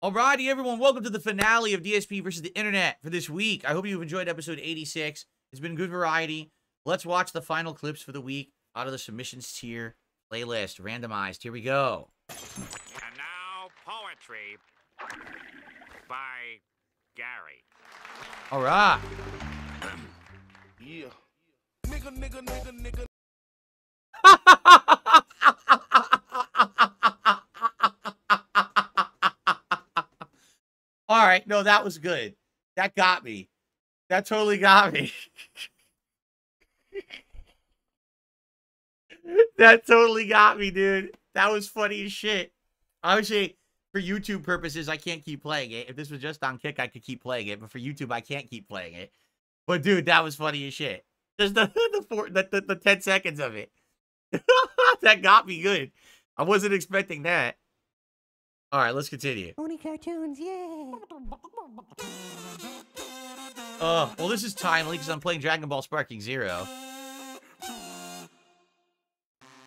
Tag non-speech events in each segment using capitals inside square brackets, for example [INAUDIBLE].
Alrighty, everyone, welcome to the finale of DSP versus the Internet for this week. I hope you've enjoyed episode 86. It's been good variety. Let's watch the final clips for the week out of the submissions tier playlist, randomized. Here we go. And now, poetry by Gary. All right. [CLEARS THROAT] Yeah. Nigga, nigga, nigga, nigga. All right, no, that was good. That got me. That totally got me. [LAUGHS] that totally got me, dude. That was funny as shit. Obviously, for YouTube purposes, I can't keep playing it. If this was just on Kick, I could keep playing it. But for YouTube, I can't keep playing it. But dude, that was funny as shit. Just the [LAUGHS] the four, the, the, the ten seconds of it. [LAUGHS] that got me good. I wasn't expecting that. All right, let's continue. Only cartoons, yeah. Oh, well, this is timely because I'm playing Dragon Ball Sparking Zero.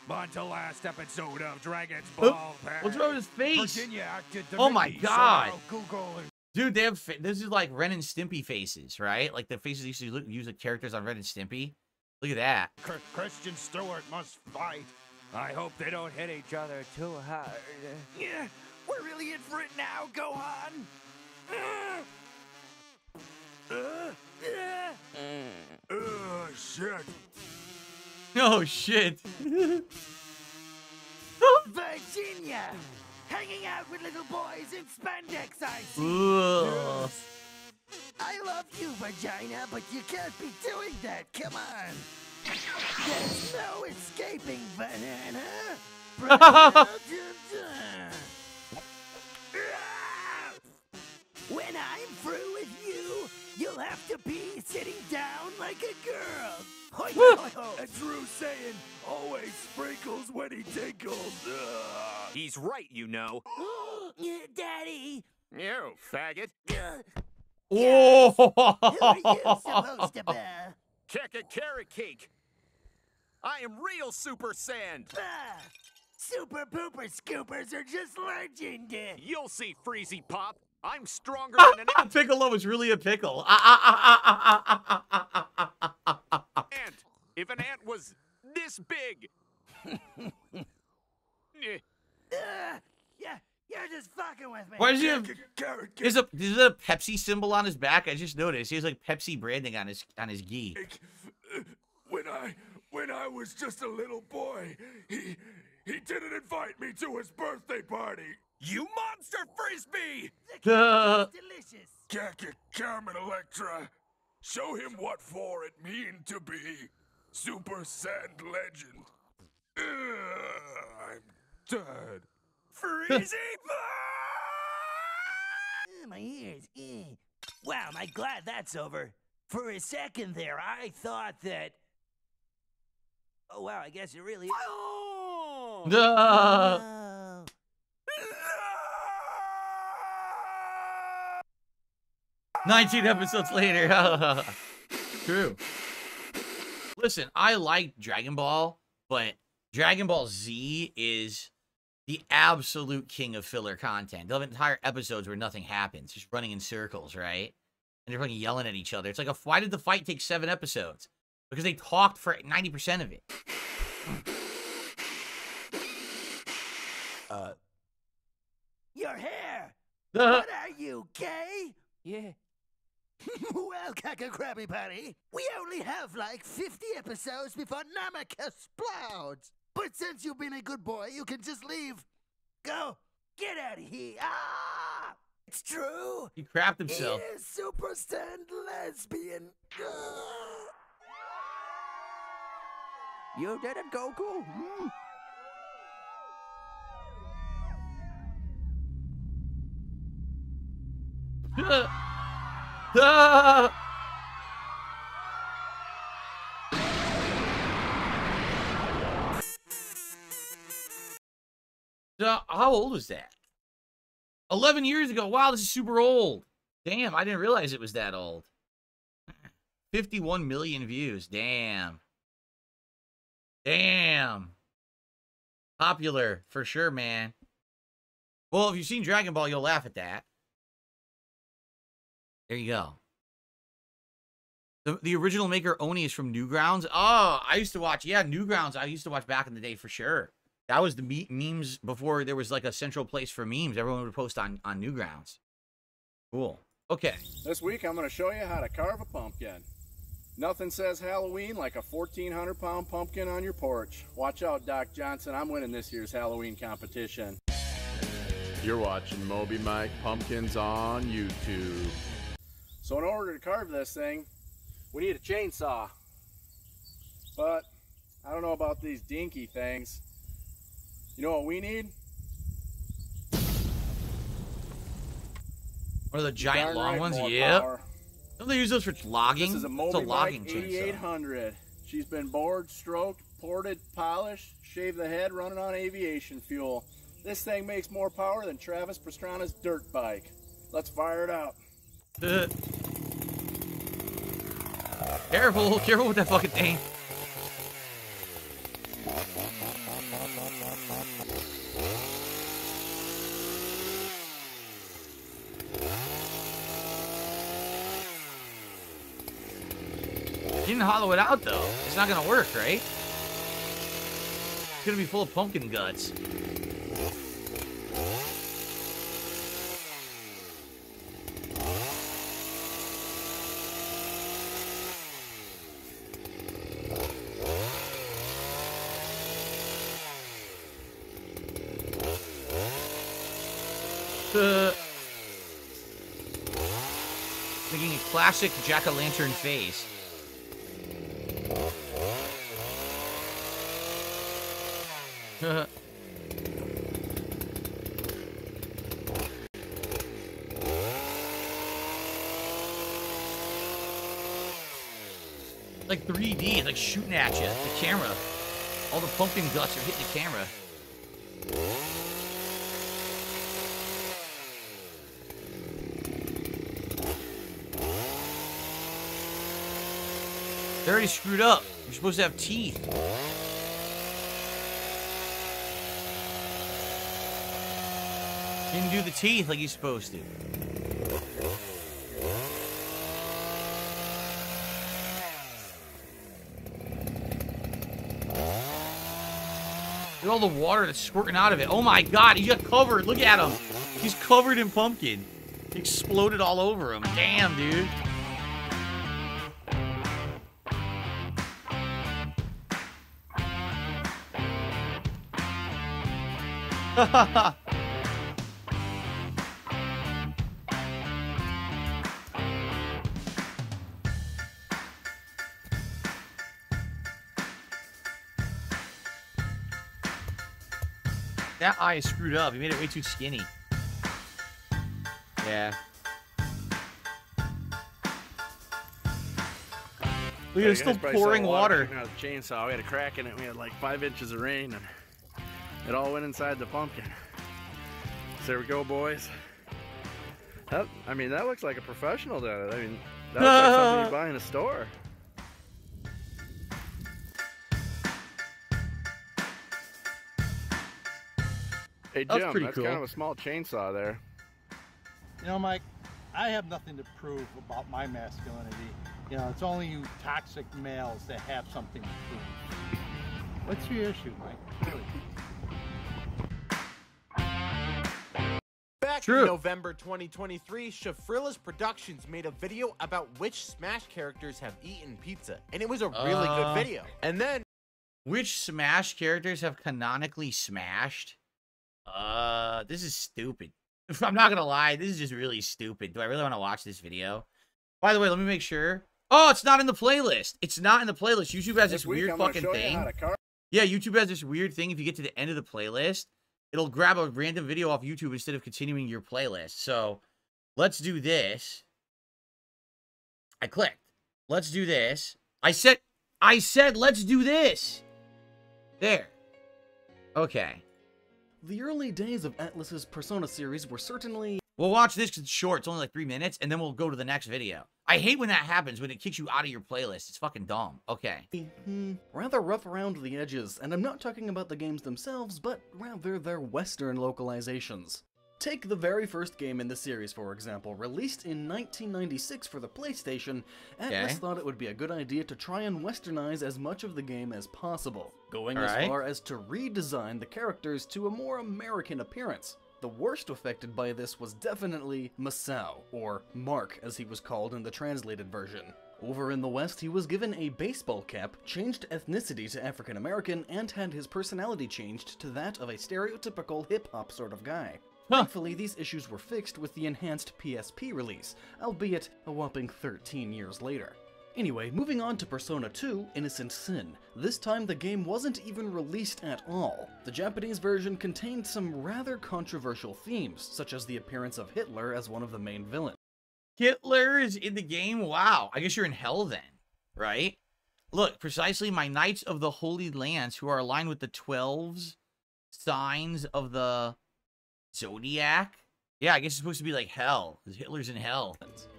On to last episode of Dragon's Oop, Ball. What's wrong with his face? Oh my God. now Google and Dude, they have fa- this is like Ren and Stimpy faces, right? Like the faces used to use the characters on Ren and Stimpy. Look at that. Chr- Christian Stewart must fight. I hope they don't hit each other too hard. Yeah, we're really in for it now, Gohan. [LAUGHS] Oh, shit. Oh [LAUGHS] shit. Virginia! Hanging out with little boys in spandex, I see. Ugh. I love you, vagina, but you can't be doing that. Come on. There's no escaping, banana. [LAUGHS] when I'm through with you, you'll have to be sitting down like a girl. Hoi, hoi, hoi, ho. A true Saiyan always sprinkles when he tinkles. He's right, you know. [GASPS] Yeah, Daddy, You faggot. uh, Oh. who are you supposed to be? [LAUGHS] Check a carrot cake. I am real Super Saiyan. Ah, super pooper scoopers are just legend. You'll see, Freezy Pop. I'm stronger than an Piccolo was really a pickle. ant. If an ant was this big. yeah, you're just fucking with me. Why does he have, there's a there's a Pepsi symbol on his back? I just noticed. He has like Pepsi branding on his on his gi. When I when I was just a little boy, he he didn't invite me to his birthday party. You monster frisbee! Uh, Delicious. Kaka Carmen Electra, show him what for it mean to be Super Sand Legend. Ugh, I'm dead. Freezy [LAUGHS] Uh, my ears. eh. Wow, am I glad that's over. For a second there, I thought that. Oh wow, I guess it really is. Oh! [LAUGHS] uh, 19 episodes later. [LAUGHS] True. Listen, I like Dragon Ball, but Dragon Ball Z is the absolute king of filler content. They'll have entire episodes where nothing happens, just running in circles, right? And they're fucking yelling at each other. It's like, a, why did the fight take seven episodes? Because they talked for 90% of it. Uh. Your hair. [LAUGHS] Uh, What are you, gay? Yeah. [LAUGHS] well, Kaka Krabby Patty, we only have like 50 episodes before Namek explodes. But since you've been a good boy, you can just leave. Go. Get out of here. Ah! It's true. he crapped himself. He is Super Stand lesbian. You did it, Goku. Hmm? [LAUGHS] [LAUGHS] Ah! So, how old was that? 11 years ago. Wow, this is super old. Damn, I didn't realize it was that old. [SIGHS] 51 million views. Damn. Damn. Popular for sure, man. Well, if you've seen Dragon Ball, you'll laugh at that. There you go. The, the original maker Oni is from Newgrounds. Oh, I used to watch. Yeah, Newgrounds. I used to watch back in the day for sure. That was the me- memes before there was like a central place for memes. Everyone would post on on Newgrounds. Cool. Okay. This week I'm going to show you how to carve a pumpkin. Nothing says Halloween like a 1,400 pound pumpkin on your porch. Watch out, Doc Johnson. I'm winning this year's Halloween competition. You're watching Moby Mike Pumpkins on YouTube. So in order to carve this thing, we need a chainsaw. But I don't know about these dinky things. You know what we need? One of the giant long right, ones? Yeah. power. Don't they use those for logging? This is a it's a logging Mike chainsaw. 8800. She's been bored, stroked, ported, polished, shaved the head, running on aviation fuel. This thing makes more power than Travis Pastrana's dirt bike. Let's fire it up. Uh. Careful, careful with that fucking thing. You didn't hollow it out though. It's not gonna work, right? It's gonna be full of pumpkin guts. Uh, making a classic jack-o'-lantern face. [LAUGHS] like 3D, it's like shooting at you, the camera. All the pumpkin guts are hitting the camera. They're already screwed up. You're supposed to have teeth. Didn't do the teeth like you're supposed to. Look at all the water that's squirting out of it. Oh my god, he got covered. Look at him. He's covered in pumpkin. He exploded all over him. Damn, dude. [LAUGHS] that eye is screwed up. He made it way too skinny. Yeah. Look, it's still pouring water. Out the chainsaw. We had a crack in it. We had like five inches of rain, and it all went inside the pumpkin. So there we go, boys. That, I mean, that looks like a professional did it. I mean, that looks like something you [LAUGHS] buy in a store. Hey Jim, pretty that's cool. kind of a small chainsaw there. You know, Mike, I have nothing to prove about my masculinity. You know, it's only you toxic males that have something to prove. What's your issue, Mike? Really? Back True. in November 2023, Shafrilla's Productions made a video about which Smash characters have eaten pizza, and it was a really Uh. good video. And then Which Smash characters have canonically smashed? Uh, this is stupid. [LAUGHS] I'm not gonna lie, this is just really stupid. Do I really want to watch this video? By the way, let me make sure. Oh, it's not in the playlist. It's not in the playlist. YouTube has this week, weird fucking show you thing. how to carve Yeah, YouTube has this weird thing. If you get to the end of the playlist, it'll grab a random video off YouTube instead of continuing your playlist. So let's do this. I clicked. Let's do this. I said, I said, let's do this. There. Okay. The early days of Atlus's Persona series were certainly We'll watch this because it's short. It's only like three minutes, and then we'll go to the next video. I hate when that happens, when it kicks you out of your playlist. It's fucking dumb. Okay. hmm, rather rough around the edges, and I'm not talking about the games themselves, but rather their Western localizations. Take the very first game in the series, for example. Released in 1996 for the PlayStation, Atlus Okay. thought it would be a good idea to try and westernize as much of the game as possible, going as far as to redesign the characters to a more American appearance. The worst affected by this was definitely Masao, or Mark as he was called in the translated version. Over in the West, he was given a baseball cap, changed ethnicity to African American, and had his personality changed to that of a stereotypical hip hop sort of guy. Thankfully, these issues were fixed with the enhanced PSP release, albeit a whopping 13 years later. Anyway, moving on to Persona 2 Innocent Sin. This time the game wasn't even released at all. The Japanese version contained some rather controversial themes, such as the appearance of Hitler as one of the main villains. Hitler is in the game. Wow. I guess you're in hell then, right? Look, precisely my Knights of the Holy Lance, who are aligned with the 12s signs of the Zodiac. Yeah, I guess it's supposed to be like hell. Hitler's in hell.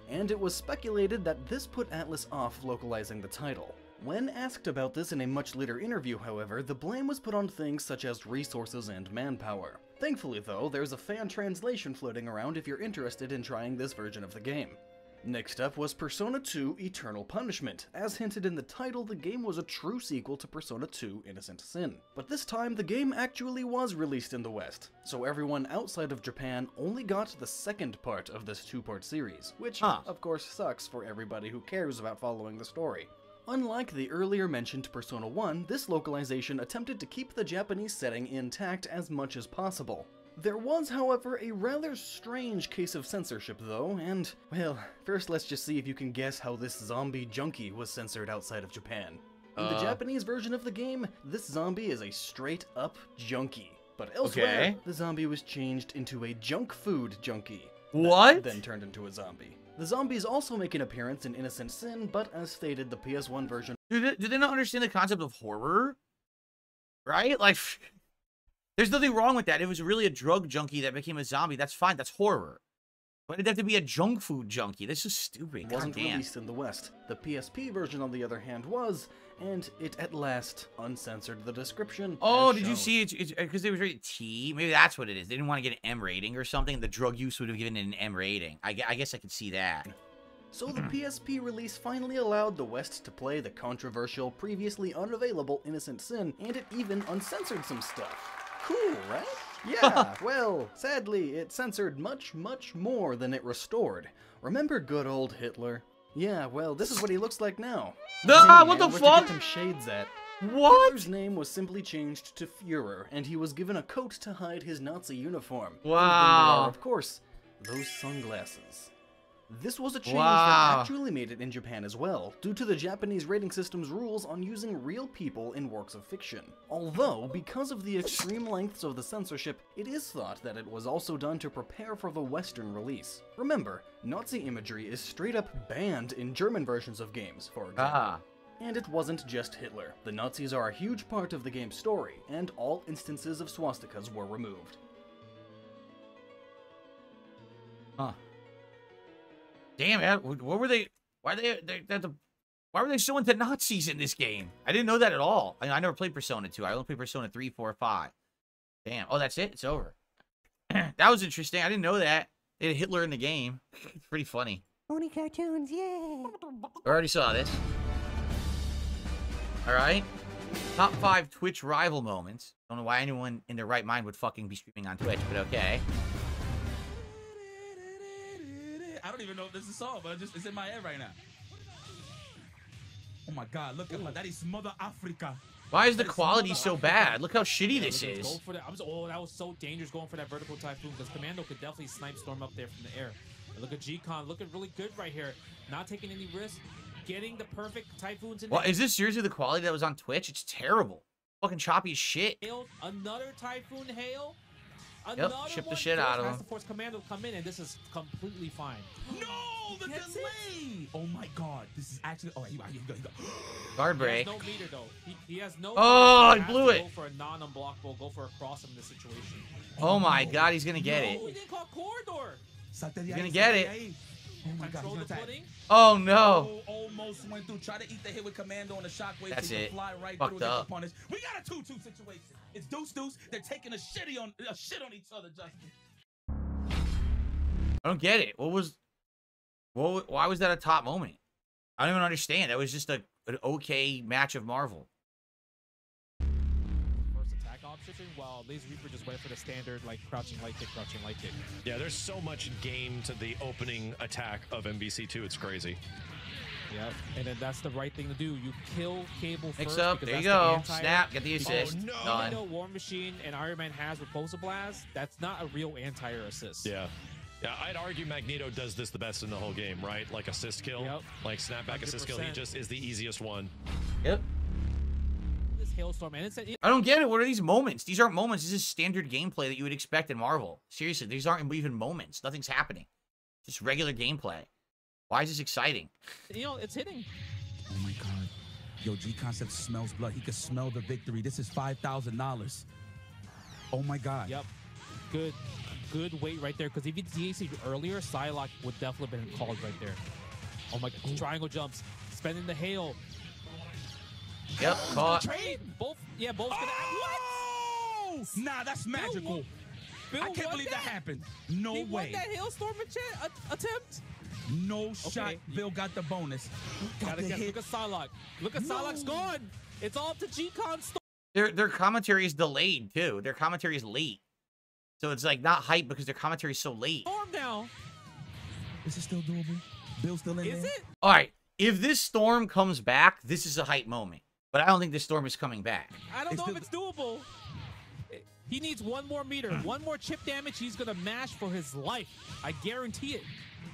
and it was speculated that this put Atlus off localizing the title. When asked about this in a much later interview, however, the blame was put on things such as resources and manpower. Thankfully, though, there's a fan translation floating around if you're interested in trying this version of the game. Next up was Persona 2 Eternal Punishment. As hinted in the title, the game was a true sequel to Persona 2 Innocent Sin. But this time, the game actually was released in the West, so everyone outside of Japan only got the second part of this two-part series, which, Huh. of course, sucks for everybody who cares about following the story. Unlike the earlier mentioned Persona 1, this localization attempted to keep the Japanese setting intact as much as possible. There was, however, a rather strange case of censorship, though, and, well, first let's just see if you can guess how this zombie junkie was censored outside of Japan. In the Uh. Japanese version of the game, this zombie is a straight up junkie. But elsewhere, Okay. the zombie was changed into a junk food junkie. What? Then turned into a zombie. The zombies also make an appearance in Innocent Sin, but as stated, the PS1 version Do they, do they not understand the concept of horror? Right? Like, [LAUGHS] there's nothing wrong with that. It was really a drug junkie that became a zombie. That's fine. That's horror. But it'd have to be a junk food junkie. This is stupid. It wasn't damn. released in the West. The PSP version, on the other hand, was, and it at last uncensored the description. Oh, did you see it? It's because uh, they was rated T. Maybe that's what it is. They didn't want to get an M rating or something. The drug use would have given it an M rating. I, I guess I could see that. So the [CLEARS THROAT] PSP release finally allowed the West to play the controversial, previously unavailable Innocent Sin, and it even uncensored some stuff. Cool, right? [LAUGHS] Yeah, well, sadly, it censored much, much more than it restored. Remember good old Hitler? Yeah, well, this is what he looks like now. [LAUGHS] Ah, what the fuck? get shades at? What? Hitler's name was simply changed to Fuhrer, and he was given a coat to hide his Nazi uniform. And then there Wow. are, of course, those sunglasses. This was a change Wow. that actually made it in Japan as well, due to the Japanese rating system's rules on using real people in works of fiction. Although, because of the extreme lengths of the censorship, it is thought that it was also done to prepare for the Western release. Remember, Nazi imagery is straight up banned in German versions of games, for example. Ah. And it wasn't just Hitler. The Nazis are a huge part of the game's story, and all instances of swastikas were removed. Huh. Damn it! What were they? Why they? they the, why were they so into Nazis in this game? I didn't know that at all. I, I never played Persona 2. I only played Persona 3, 4, 5. Damn. Oh, that's it. It's over. [CLEARS THROAT] that was interesting. I didn't know that. They had Hitler in the game. It's [LAUGHS] pretty funny. Only cartoons, yeah. I already saw this. All right. Top five Twitch rival moments. Don't know why anyone in their right mind would fucking be streaming on Twitch, but okay. Even know if this is a song, but it just it's in my head right now. Oh my god, look at that is Mother Africa. Why is the quality so bad? Look how shitty Yeah, this is. Go for that. I was, oh, that was so dangerous going for that vertical typhoon because Commando could definitely snipe storm up there from the air. Look at G-Con looking really good right here. Not taking any risks. Getting the perfect typhoons in Well, there. is this seriously the quality that was on Twitch? It's terrible. Fucking choppy as shit. Another typhoon hail. Yep, ship the shit out of has him. to force Commando will come in, and this is completely fine. No, the Gets it? delay. Oh my god, this is actually. Oh, he, he, he, he, Guard He break. has no meter though. He, he has no. Oh, meter, I blew it. Go for a non-unblockable. Go for a cross in this situation. Oh my god, he's gonna get Oh, it. he didn't call corridor. He's gonna get de it. Ahí. Oh my god, he's Control the pudding. Oh no. Oh, almost went through. Try to eat the hit with commando on the shockwave. That's so you it. can fly right Fucked through and get up. the punish. We got a 2-2 situation. It's deuce deuce. They're taking a shitty on a shit on each other, Justin. I don't get it. What was, what? Why was that a top moment? I don't even understand. That was just a an okay match of Marvel. Attack option, while Lazy Reaper just went for the standard like crouching light kick, crouching light kick. Yeah, there's so much game to the opening attack of MvC2. It's crazy. Yep. And then that's the right thing to do. You kill Cable Mix first. up. There you that's the go. Snap. Get the assist. Oh, assist. no. Done. Even though War Machine and Iron Man has with Pulsar Blast, that's not a real anti-air assist. Yeah. Yeah, I'd argue Magneto does this the best in the whole game, right? Like assist kill, Yep. like snapback assist kill. He just is the easiest one. Yep. This hailstorm, and it's a, I don't get it. What are these moments? These aren't moments. This is standard gameplay that you would expect in Marvel. Seriously, these aren't even moments. Nothing's happening. Just regular gameplay. Why is this exciting? you know, it's hitting. Oh my god. Yo, G Concept smells blood. He could smell the victory. This is five thousand dollars. Oh my god. Yep. Good, good weight right there. Because if you DAC earlier, Psylocke would definitely been called right there. Oh my god. Triangle jumps. Spending the hail. Yep, [GASPS] caught. Trade. Both. Yeah, both gonna. Oh! Nah, that's magical. Bill I can't believe that, that? happened. No he way. won that hailstorm attempt. No shot. Okay. Bill got the bonus. Got Gotta the hit. look at Psylocke. Look at Psylocke's No. gone. It's all up to G-Con. Storm. Their their commentary is delayed too. Their commentary is late. So it's like not hype because their commentary is so late. Storm now. Is it still doable? Bill still in Is there? it? All right. If this storm comes back, this is a hype moment. But I don't think this storm is coming back. I don't know if it's doable. He needs one more meter, hmm. one more chip damage. He's gonna mash for his life. I guarantee it.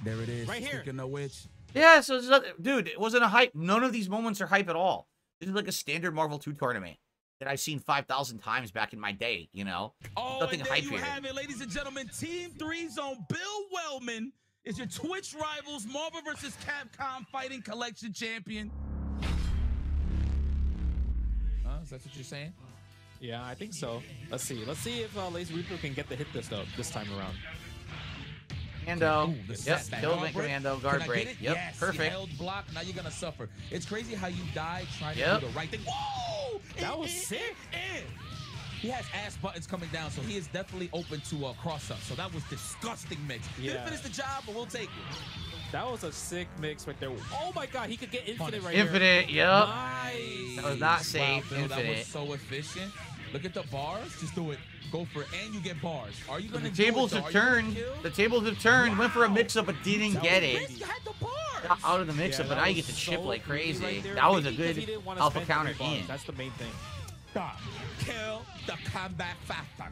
There it is. Right here. Speaking of which, Yeah, so it's not, dude, it wasn't a hype. None of these moments are hype at all. This is like a standard Marvel 2 tournament that I've seen 5,000 times back in my day, you know? Oh, Nothing and there hype you here. have it, ladies and gentlemen. Team Three Zone. Bill Wellman is your Twitch rivals Marvel vs. Capcom Fighting Collection champion. Huh? Is that what you're saying? Yeah, I think so. Let's see. Let's see if uh, Lazy Reaper can get the hit this though this time around. Commando. Ooh, the Yep, setback. killed Guard break. Commando. Guard break. it? Yep, Yes, you perfect. held block. Now you're gonna suffer. It's crazy how you die trying Yep. to do the right thing. Whoa! That was sick. He has ass buttons coming down, so he is definitely open to a cross up. So that was disgusting mix. Didn't finish the job, but we'll take it. That was a sick mix right there. Oh my god, he could get infinite right Infinite, here. yep. Nice. That was not safe. Wow, Bill, that Infinite. was so efficient. Look at the bars. Just do it. Go for it, and you get bars. Are you gonna the tables have Are you gonna turned. The tables have turned. Went for a mix up, but didn't That get it. crazy. You had the bars. Out of the mix Yeah, up, but that now you get to chip so like crazy. right there. that was a good he didn't wanna alpha counter three in. That's the main thing. Stop. Kill the combat factor.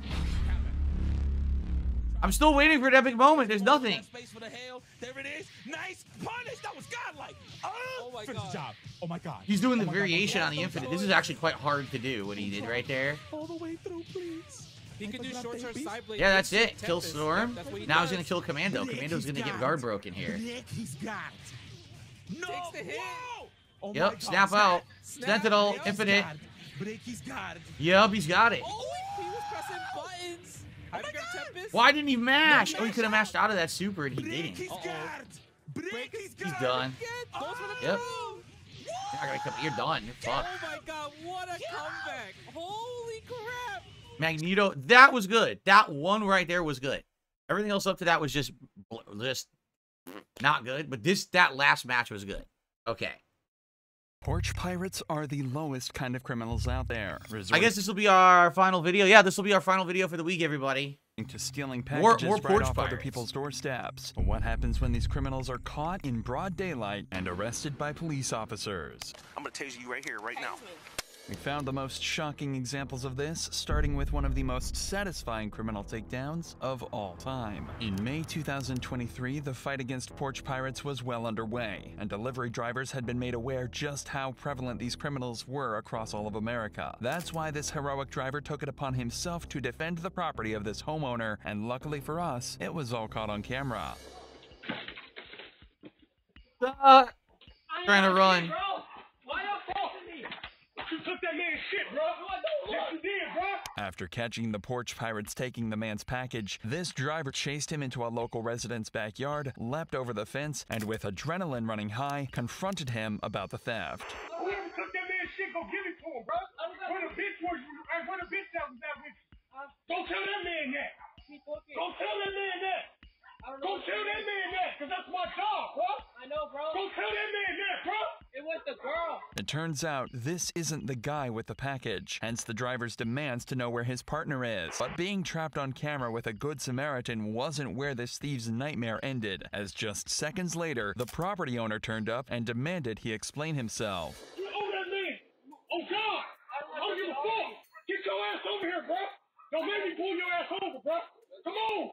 I'm still waiting for an epic moment. There's nothing. Space for the hail. There it is. Nice punish. That was godlike. Oh, Oh my God. job. Oh my god. He's doing Oh the variation on the infinite. This is actually quite hard to do, what he did right there. all the way through, please. He could do short term side blade. Yeah, that's it. Kill Storm. Yep, that's what he Now he's gonna kill Commando. Commando's gonna get guard broken here. He's got. No. Takes the hit. Whoa. Oh Yep, snap snap. out. Snap, Sentinel, infinite. Got it. Blake, he's got it. Yep, he's got it. Oh, he was pressing buttons. Hypergrip Tempest. Why didn't he mash? Oh, he could have mashed out of that super and he Blake, didn't. he's Uh-oh. got it. Blake, Break he's his- got He's done. Again, goes for the Yep. throw. You're not gonna come. You're done. You're Oh my god, what a comeback. Holy crap. Magneto, that was good. That one right there was good. Everything else up to that was just, just not good. But this, that last match was good. Okay. Porch pirates are the lowest kind of criminals out there. I guess this will be our final video. Yeah, this will be our final video for the week, everybody. to stealing More- packages more right porch off other people's doorsteps. What happens when these criminals are caught in broad daylight and arrested by police officers? I'm gonna taser you right here, right now. We found the most shocking examples of this, starting with one of the most satisfying criminal takedowns of all time. In May 2023, the fight against porch pirates was well underway, and delivery drivers had been made aware just how prevalent these criminals were across all of America. That's why this heroic driver took it upon himself to defend the property of this homeowner, and luckily for us, it was all caught on camera. Uh, trying to run. After catching the porch pirates taking the man's package, this driver chased him into a local resident's backyard, leapt over the fence, and with adrenaline running high, confronted him about the theft. Whoever took that man's shit, go give it to him, bro. Where the bitch was, hey, where the bitch that was that with you? Go tell that man that. Go tell that man that. Go tell tell that man that, because that's my job, bro. I know, bro. Go tell that man that, bro. It was the girl. It turns out this isn't the guy with the package, hence the driver's demands to know where his partner is. But being trapped on camera with a good Samaritan wasn't where this thief's nightmare ended, as just seconds later, the property owner turned up and demanded he explain himself. You owe that man. Oh, God. I don't give a fuck. Get your ass over here, bro. Don't make me pull your ass over, bro. Come on.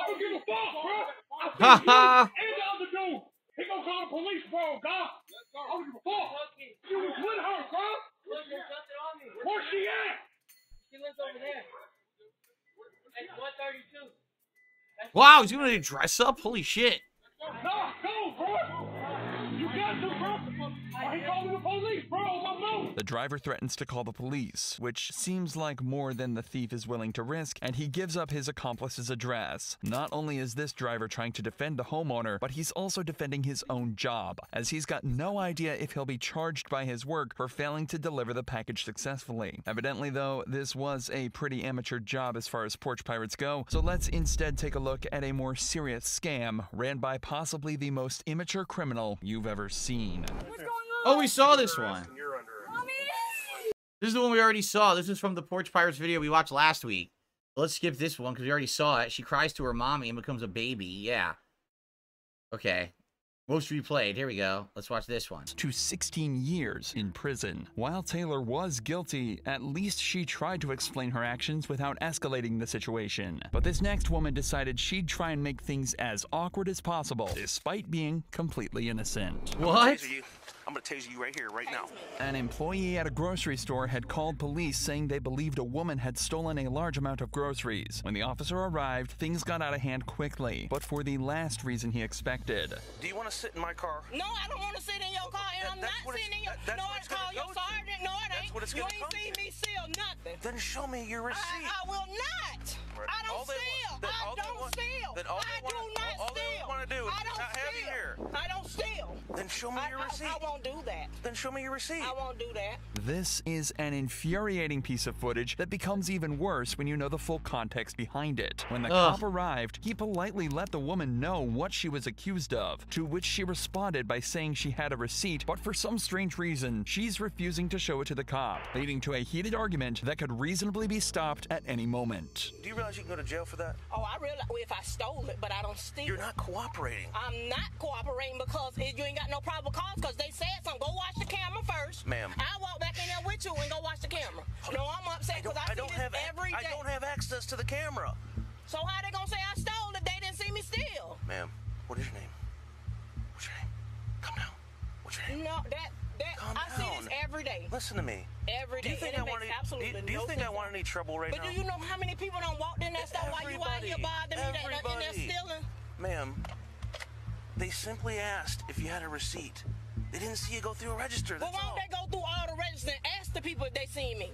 I don't give a fuck, bro. I Ha [LAUGHS] ha. and the other dude. He gonna call the police, bro. God. I don't give a fuck. You was with her, bro. Where's she at? She lives over there. At 132. Wow, he's gonna dress up. Holy shit. Driver threatens to call the police, which seems like more than the thief is willing to risk, and he gives up his accomplice's address. Not only is this driver trying to defend the homeowner, but he's also defending his own job, as he's got no idea if he'll be charged by his work for failing to deliver the package successfully. Evidently, though, this was a pretty amateur job as far as porch pirates go, so let's instead take a look at a more serious scam ran by possibly the most immature criminal you've ever seen. Oh, we saw this one. This is the one we already saw. This is from the Porch Pirates video we watched last week. Let's skip this one because we already saw it. She cries to her mommy and becomes a baby. Yeah. Okay. Most replayed. Here we go. Let's watch this one. to 16 years in prison. While Taylor was guilty, at least she tried to explain her actions without escalating the situation. But this next woman decided she'd try and make things as awkward as possible, despite being completely innocent. What? Taser you. I'm gonna taser you right here, right now. An employee at a grocery store had called police saying they believed a woman had stolen a large amount of groceries. When the officer arrived, things got out of hand quickly, but for the last reason he expected. Do you want to sit in my car? No, I don't want to sit in your car, and I'm not sitting in your. that's no, what I it's gonna call your go to. sergeant. No, it ain't. what it's you ain't come seen me steal nothing. Then show me your receipt. I, I will not. Right. I don't All they steal. I don't want- steal. then all they I wanna- do not all- all they wanna do is I don't not have you here. I don't steal. Then show me I, your I- receipt. I, won't do that. Then show me your receipt. I won't do that. This is an infuriating piece of footage that becomes even worse when you know the full context behind it. When the Ugh. cop arrived, he politely let the woman know what she was accused of, to which she responded by saying she had a receipt, but for some strange reason, she's refusing to show it to the cop, leading to a heated argument that could reasonably be stopped at any moment. Do you realize you can go to jail for that? Oh, I realize if I stole it, but I don't steal. You're not cooperating. I'm not cooperating because it, you ain't got no probable cause because they said something. Go watch the camera first. Ma'am. I walk back in there with you and go watch the camera. No, I'm upset because I, I don't see this have every day. I don't have access to the camera. So how they gonna say I stole it? They didn't see me steal. Ma'am, what is your name? What's your name? Come down. What's your name? No, that that Calm I see down. this every day. Listen to me. Every Do you think I want any? Do absolutely you, do you no think I want any trouble right But now? But do you know how many people don't walk in that store while you out here bothering me that, there Everybody. stealing? Ma'am, they simply asked if you had a receipt. They didn't see you go through a register. Well, why don't they go through all the registers and ask the people if they seen me?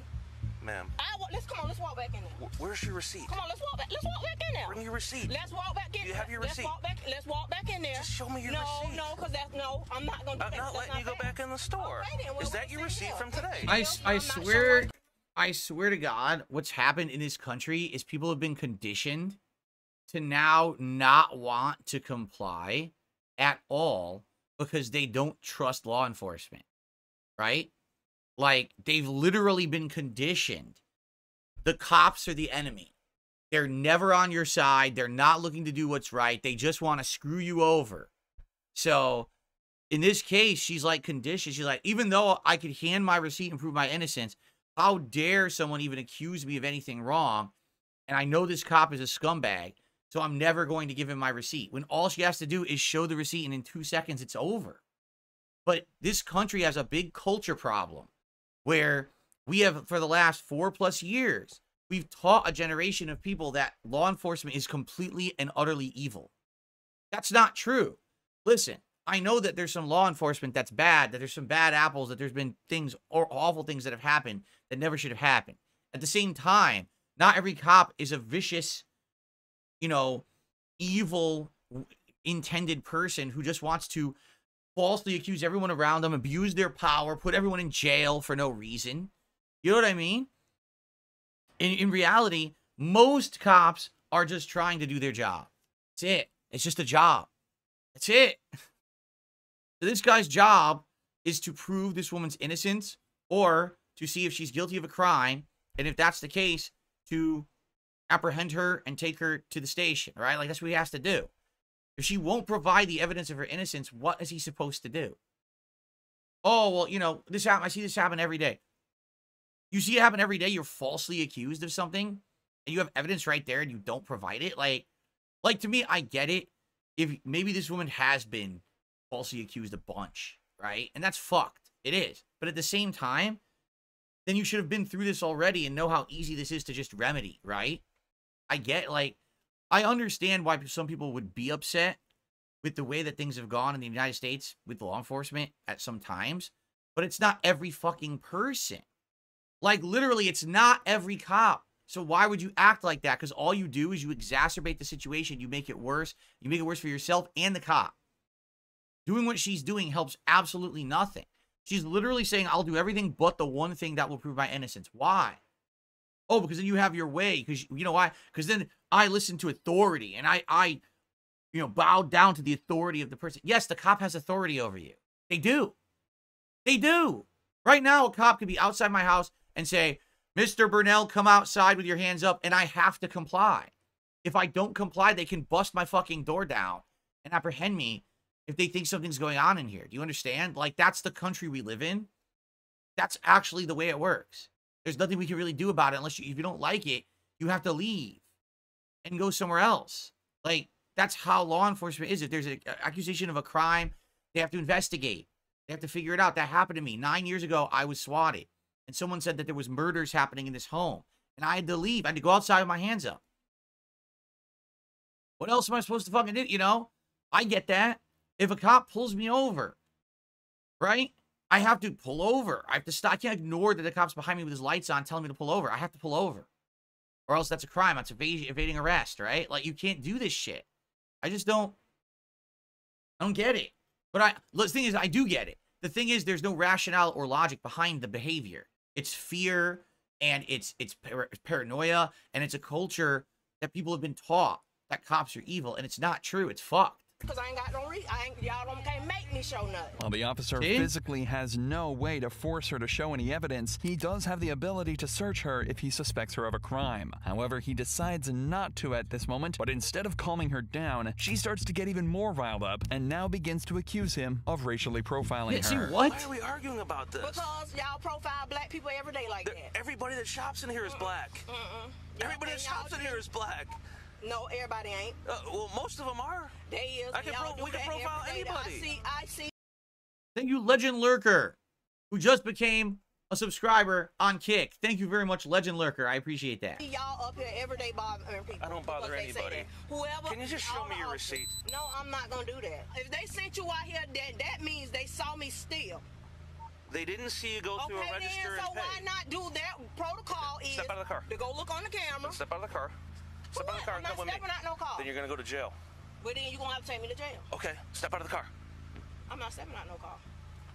Ma'am, I wa- let's come on, let's walk back in there. wh- where's your receipt? Come on, let's walk back. Let's walk back in there. Bring your receipt. Let's walk back in. You have your receipt. let's receipt. Walk back, let's walk back in there. Just show me your no, receipt. No, no, because that's no. I'm not gonna do I'm that. not That's letting you go fair. back in the store. Okay, then, well, Is that we'll your see receipt here. from today? I, s- I swear, I swear to God, what's happened in this country is people have been conditioned to now not want to comply at all because they don't trust law enforcement, right? Like they've literally been conditioned. The cops are the enemy. They're never on your side. They're not looking to do what's right. They just want to screw you over. So in this case, she's like conditioned. She's like, even though I could hand my receipt and prove my innocence, how dare someone even accuse me of anything wrong? And I know this cop is a scumbag, so I'm never going to give him my receipt. When all she has to do is show the receipt, and in two seconds, it's over. But this country has a big culture problem where we have, for the last four plus years, we've taught a generation of people that law enforcement is completely and utterly evil. That's not true. Listen, I know that there's some law enforcement that's bad, that there's some bad apples, that there's been things or awful things that have happened that never should have happened. At the same time, not every cop is a vicious, you know, evil intended person who just wants to falsely accuse everyone around them, abuse their power, put everyone in jail for no reason. You know what I mean? In, in reality, most cops are just trying to do their job. That's it. It's just a job. That's it. So this guy's job is to prove this woman's innocence or to see if she's guilty of a crime. And if that's the case, to apprehend her and take her to the station, right? Like that's what he has to do. If she won't provide the evidence of her innocence, what is he supposed to do? Oh, well, you know, this happen. I see this happen every day. You see it happen every day. You're falsely accused of something and you have evidence right there and you don't provide it. Like, like to me, I get it. If maybe this woman has been falsely accused a bunch, right? And that's fucked. It is. But at the same time, then you should have been through this already and know how easy this is to just remedy, right? I get like I understand why some people would be upset with the way that things have gone in the United States with law enforcement at some times, but it's not every fucking person. Like literally it's not every cop. So why would you act like that? Cuz all you do is you exacerbate the situation, you make it worse. You make it worse for yourself and the cop. Doing what she's doing helps absolutely nothing. She's literally saying, I'll do everything but the one thing that will prove my innocence. Why? Oh, because then you have your way. Because you know why? Because then I listen to authority and I, I, you know, bow down to the authority of the person. Yes, the cop has authority over you. They do. They do. Right now, a cop could be outside my house and say, Mr. Burnell, come outside with your hands up, and I have to comply. If I don't comply, they can bust my fucking door down and apprehend me if they think something's going on in here. Do you understand? Like, that's the country we live in. That's actually the way it works. There's nothing we can really do about it unless you, if you don't like it, you have to leave and go somewhere else. Like, that's how law enforcement is. If there's an accusation of a crime, they have to investigate. They have to figure it out. That happened to me. Nine years ago, I was swatted. And someone said that there was murders happening in this home. And I had to leave. I had to go outside with my hands up. What else am I supposed to fucking do? You know? I get that. If a cop pulls me over, right? I have to pull over. I have to stop. I can't ignore that the cop's behind me with his lights on telling me to pull over. I have to pull over. Or else that's a crime. That's evading, evading arrest, right? Like, you can't do this shit. I just don't, I don't get it. But I, the thing is, I do get it. The thing is, there's no rationale or logic behind the behavior. It's fear and it's it's par paranoia and it's a culture that people have been taught that cops are evil and it's not true. It's fucked. Cause I ain't got no re- I ain't, y'all don't can't make me show nothing. While the officer See? physically has no way to force her to show any evidence, he does have the ability to search her if he suspects her of a crime. However, he decides not to at this moment, but instead of calming her down, she starts to get even more riled up and now begins to accuse him of racially profiling her. What? Why are we arguing about this? Because y'all profile black people every day like that. Everybody that shops in here is black. Mm-mm. Everybody that shops in here is black. No, everybody ain't. Uh, well, most of them are. They is. I can pro- we can profile every day. anybody. I see. I see. Thank you, Legend Lurker, who just became a subscriber on Kick. Thank you very much, Legend Lurker. I appreciate that. Y'all up here every day bothering people. I don't bother because they say anybody. Whoever. Can you just show me your officers- receipt? No, I'm not gonna do that. If they sent you out here, that that means they saw me steal. They didn't see you go through Okay, a register then, so and pay. why not do that? Protocol is Step out of the car. to go look on the camera. Step out of the car. Step out of the car and come with me. stepping out no car. Then you're gonna go to jail. But then you're gonna have to take me to jail. Okay, step out of the car. I'm not stepping out no car.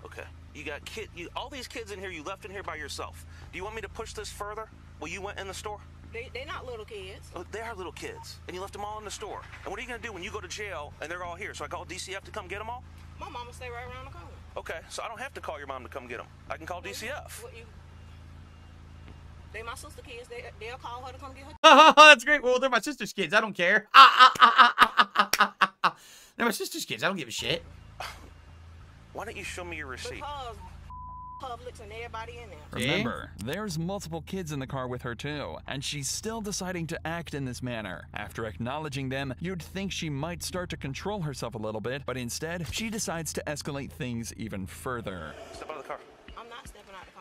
Okay. You got kid. You all these kids in here. You left in here by yourself. Do you want me to push this further? Well, you went in the store. They they're not little kids. Oh, they are little kids, and you left them all in the store. And what are you gonna do when you go to jail and they're all here? So I call DCF to come get them all? My mama stay right around the corner. Okay, so I don't have to call your mom to come get them. I can call DCF. What you? They my sister kids. They, they'll call her to come get her. That's great. Well, they're my sister's kids. I don't care. They're my sister's kids. I don't give a shit. Why don't you show me your receipt? Because Remember, there's multiple kids in the car with her too, and she's still deciding to act in this manner. After acknowledging them, you'd think she might start to control herself a little bit, but instead, she decides to escalate things even further. Step out of the car.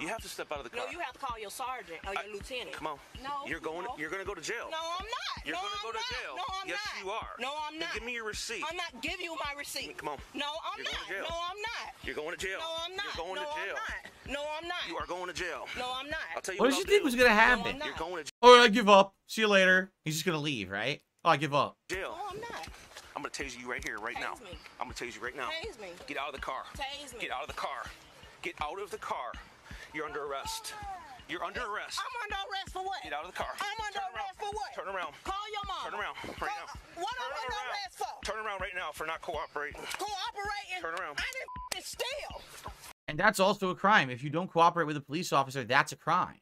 You have to step out of the car. No, you have to call your sergeant or your lieutenant. Come on. No. You're going. no. You're going to go to jail. No, I'm not. You're no, gonna I'm to not. jail. No, I'm yes, not. you are. No, I'm Then not. give me your receipt. I'm not giving you my receipt. Come on. No, I'm You're not. going to jail. No, I'm not. You're going to jail. No, I'm not. You're going no, to jail. I'm not. No, I'm not. You are going to jail. No, I'm not. I'll tell you What what, did you I'll think do. was gonna happen? You're going to Oh, I give up. See you later. He's just gonna leave, right? Oh, I give up. jail. No, I'm not. I'm going to tase you right here, right now. Tase me. I'm going to tase you right now. Tase me. Get out of the car. Tase me. Get out of the car. Get out of the car. You're under arrest. You're under arrest. I'm under arrest for what? Get out of the car. I'm under arrest for what? Turn around. Call your mom. Turn around right now. What am I under arrest for? Turn around right now for not cooperating. Cooperating. Turn around. I didn't steal. And that's also a crime. If you don't cooperate with a police officer, that's a crime.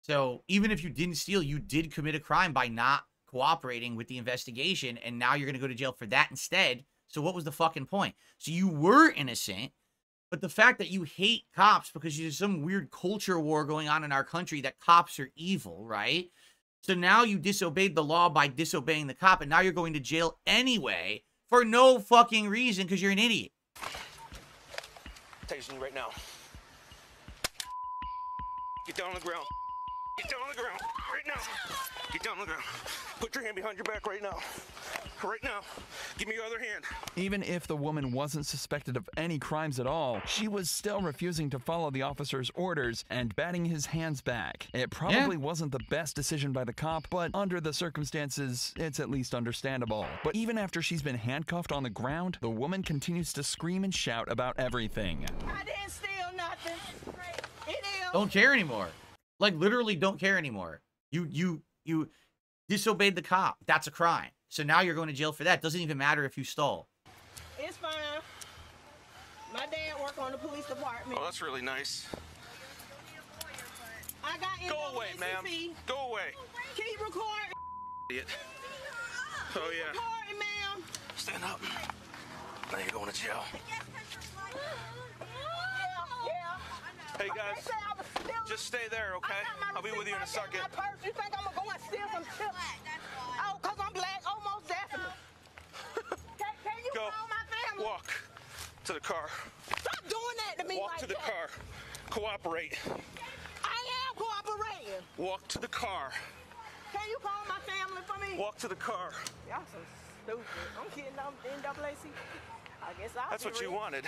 So even if you didn't steal, you did commit a crime by not cooperating with the investigation, and now you're going to go to jail for that instead. So what was the fucking point? So you were innocent, but the fact that you hate cops because there's some weird culture war going on in our country that cops are evil, right? So now you disobeyed the law by disobeying the cop, and now you're going to jail anyway for no fucking reason because you're an idiot. Tasing you right now. Get down on the ground. Get down on the ground right now. Get down on the ground. Put your hand behind your back right now. Right now. Give me your other hand. Even if the woman wasn't suspected of any crimes at all, she was still refusing to follow the officer's orders and batting his hands back. It probably wasn't the best decision by the cop, but under the circumstances, it's at least understandable. But even after she's been handcuffed on the ground, the woman continues to scream and shout about everything. I didn't steal nothing. It is. don't care anymore. Like literally don't care anymore. You you you disobeyed the cop. That's a crime. So now you're going to jail for that. Doesn't even matter if you stole. It's fine. My dad work on the police department. Oh, that's really nice. I got Go away, ma'am. Go away. Keep recording. Idiot. Oh, yeah. Recording, ma'am. Stand up. Now you're going to jail. Hey, guys. Just stay there, okay? I'll be with you in a second. You think I'm gonna go and steal some chips? Oh, cause I'm black. Almost definitely. can, can you Go. my family? Walk to the car. Stop doing that to me Walk like to the that. car. Cooperate. I am cooperating. Walk to the car. Can you call my family for me? Walk to the car. Y'all so stupid. I'm kidding. I'm NAACP. I guess I'll That's what you wanted.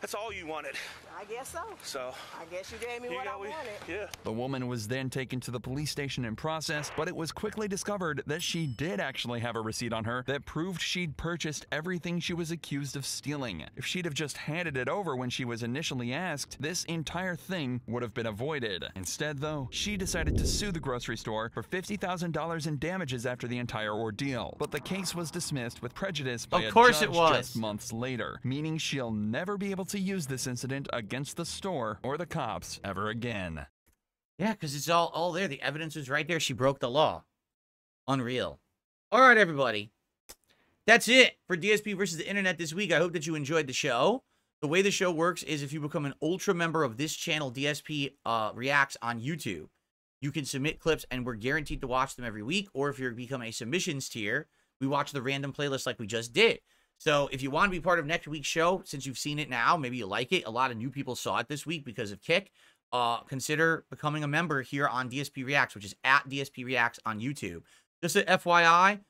That's all you wanted. I guess so. So, I guess you gave me you what I got we- wanted. yeah. The woman was then taken to the police station and processed, but it was quickly discovered that she did actually have a receipt on her that proved she'd purchased everything she was accused of stealing. If she'd have just handed it over when she was initially asked, this entire thing would have been avoided. Instead, though, she decided to sue the grocery store for $50,000 in damages after the entire ordeal. But the case was dismissed with prejudice by Of a course it was. just months later, meaning she'll never be able to use this incident against the store or the cops ever again. Yeah, because it's all all there. The evidence is right there. She broke the law. Unreal. All right, everybody. That's it for DSP versus the internet this week. I hope that you enjoyed the show. The way the show works is if you become an ultra member of this channel, DSP uh, reacts on YouTube. You can submit clips, and we're guaranteed to watch them every week. Or if you become a submissions tier, we watch the random playlist like we just did. So if you want to be part of next week's show, since you've seen it now, maybe you like it. A lot of new people saw it this week because of Kick. Uh, consider becoming a member here on DSP Reacts, which is at DSP Reacts on YouTube. Just a FYI,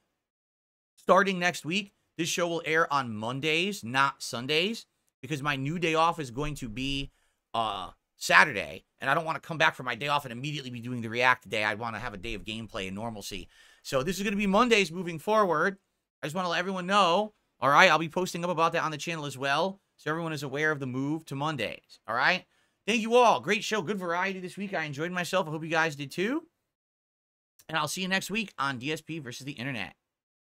starting next week, this show will air on Mondays, not Sundays, because my new day off is going to be uh Saturday, and I don't want to come back from my day off and immediately be doing the React day. I want to have a day of gameplay and normalcy. So this is going to be Mondays moving forward. I just want to let everyone know. All right, I'll be posting up about that on the channel as well, so everyone is aware of the move to Mondays. All right. Thank you all. Great show. Good variety this week. I enjoyed myself. I hope you guys did too. And I'll see you next week on DSP versus the Internet.